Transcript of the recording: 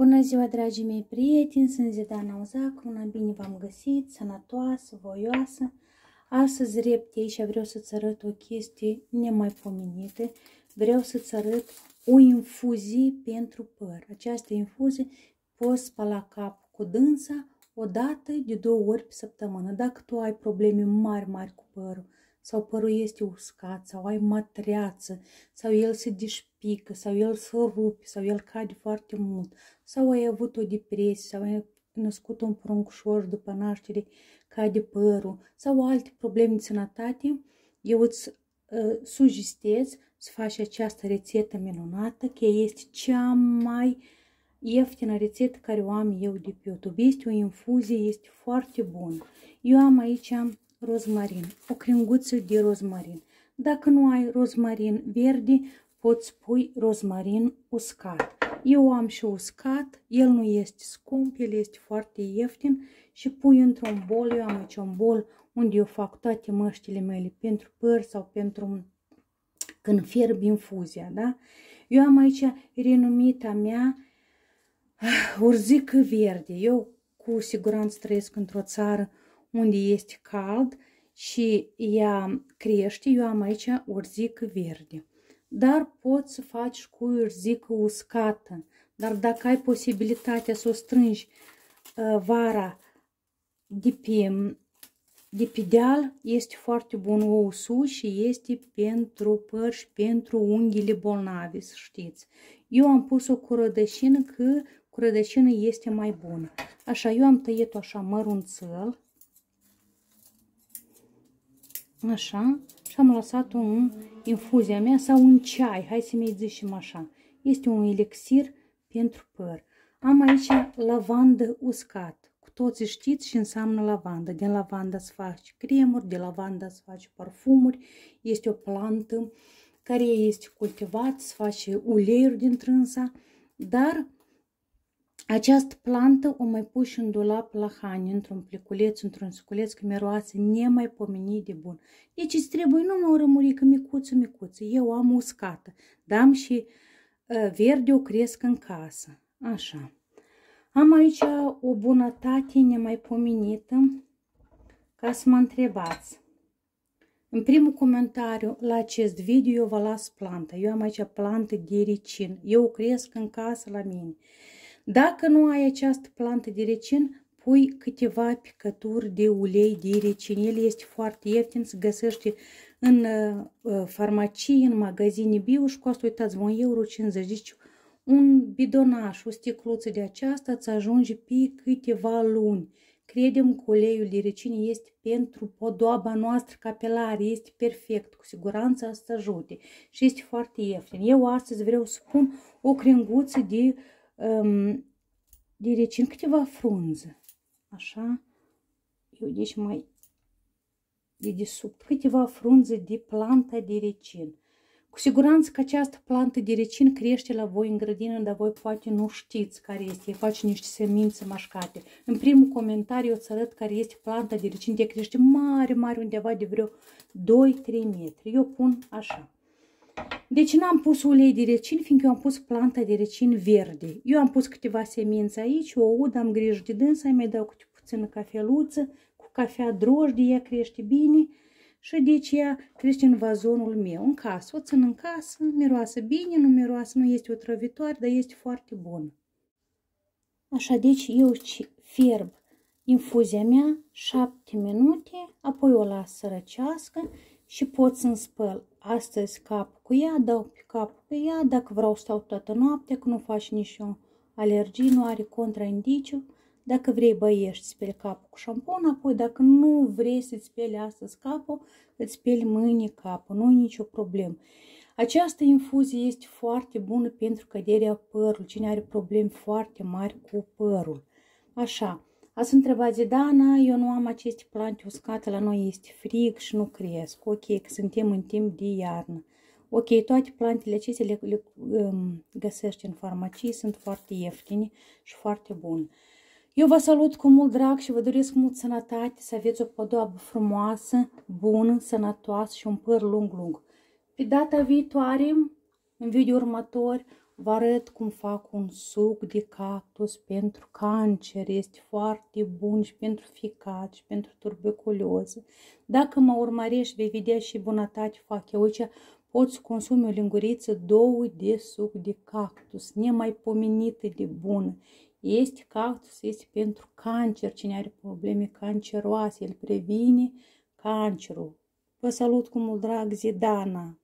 Bună ziua, dragii mei prieteni! Sunt Zidana Uzac, una bine v-am găsit, sănătoasă, voioasă. Astăzi, repte, și vreau să-ți arăt o chestie nemaipomenită. Vreau să-ți arăt o infuzie pentru păr. Această infuzie poți spala cap cu dânsa o dată de două ori pe săptămână. Dacă tu ai probleme mari, mari cu părul, sau părul este uscat, sau ai matreață, sau el se deșpică, sau el se rupe, sau el cade foarte mult, sau ai avut o depresie, sau ai născut un pruncușor după naștere, cade părul, sau alte probleme de sănătate, eu îți uh, sugestez să faci această rețetă minunată, că este cea mai ieftină rețetă care o am eu de pe YouTube. Este o infuzie, este foarte bună. Eu am aici rozmarin, o cringuță de rozmarin. Dacă nu ai rozmarin verde, poți pui rozmarin uscat. Eu am și uscat, el nu este scump, el este foarte ieftin și pui într-un bol, eu am aici un bol unde eu fac toate măștile mele pentru păr sau pentru când fierb infuzia, da? Eu am aici renumita mea ah, urzică verde. Eu cu siguranță trăiesc într-o țară unde este cald și ea crește, eu am aici urzică verde. Dar poți să faci cu urzică uscată. Dar dacă ai posibilitatea să o strângi uh, vara de pe, de pe deal, este foarte bun o usu și este pentru păr și pentru unghiile bolnave, să știți. Eu am pus-o cu rădășină, că cu rădășină este mai bună. Așa, eu am tăiat-o așa mărunțel. Așa. Și am lăsat-o în infuzia mea sau în ceai. Hai să mi zicem așa. Este un elixir pentru păr. Am aici lavandă uscat. Cu toții știți și înseamnă lavandă. Din lavanda se face cremuri, de lavanda se face parfumuri. Este o plantă care este cultivat, se face uleiuri din trânsa, dar această plantă o mai pui și în dulap la hane, într-un pliculeț, într-un suculeț, că miroase nemaipomenit de bun. Deci îți trebuie numai o rămurică micuță, micuță. Eu am uscată, dar am și uh, verde, o cresc în casă. Așa. Am aici o bunătate nemaipomenită ca să mă întrebați. În primul comentariu la acest video eu vă las planta. Eu am aici plantă de ricin. Eu o cresc în casă la mine. Dacă nu ai această plantă de recin, pui câteva picături de ulei de recin. El este foarte ieftin, se găsește în uh, farmacii, în magazine bio și costă, uitați-vă, 1,50 euro. Deci un bidonaș, o sticluță de aceasta îți ajunge pe câteva luni. Credem că uleiul de recine este pentru podoaba noastră capilară, este perfect, cu siguranță asta ajute și este foarte ieftin. Eu astăzi vreau să pun o cringuță de um, de recin câteva frunze. Așa. Eu deci mai de desubt câteva frunze de planta de recin. Cu siguranță că această plantă de recin crește la voi în grădină, dar voi poate nu știți care este. Face niște semințe mașcate. În primul comentariu o să arăt care este planta de recin. De crește mare, mare, undeva de vreo 2-3 metri. Eu pun așa. Deci n-am pus ulei de recin, fiindcă eu am pus planta de recin verde. Eu am pus câteva semințe aici, o ud, am grijă de dânsa, mai dau câte puțină cafeluță, cu cafea drojdie, ea crește bine și deci ea crește în vazonul meu, în casă. O țin în casă, miroasă bine, nu miroasă, nu este otrăvitoare, dar este foarte bun. Așa, deci eu fierb infuzia mea 7 minute, apoi o las să răcească și pot să-mi spăl astăzi cap cu ea, dau pe cap pe ea, dacă vreau stau toată noaptea, că nu faci nicio alergie, nu are contraindiciu. Dacă vrei băiești, speli capul cu șampon, apoi dacă nu vrei să-ți speli astăzi capul, îți speli mâine capul, nu e nicio problemă. Această infuzie este foarte bună pentru căderea părului, cine are probleme foarte mari cu părul. Așa, Ați întrebat, Dana, eu nu am aceste plante uscate, la noi este frig și nu cresc. Ok, că suntem în timp de iarnă. Ok, toate plantele acestea le, le um, găsești în farmacii, sunt foarte ieftine și foarte bune. Eu vă salut cu mult drag și vă doresc mult sănătate, să aveți o podoabă frumoasă, bună, sănătoasă și un păr lung-lung. Pe data viitoare, în video următor, Vă arăt cum fac un suc de cactus pentru cancer. Este foarte bun și pentru ficat și pentru tuberculoză. Dacă mă urmărești, vei vedea și bunătate fac eu aici. Poți consumi o linguriță, două de suc de cactus, nemaipomenită de bună. Este cactus, este pentru cancer. Cine are probleme canceroase, el previne cancerul. Vă salut cu mult drag, Zidana!